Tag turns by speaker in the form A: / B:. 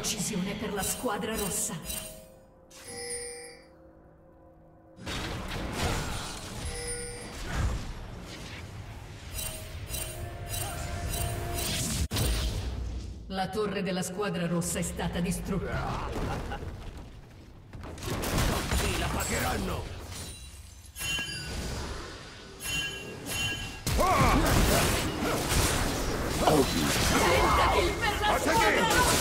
A: Uccisione per la squadra rossa. La torre della squadra rossa è stata distrutta.
B: Sì, la pagheranno!
A: Senta Tentaki per la squadra rossa!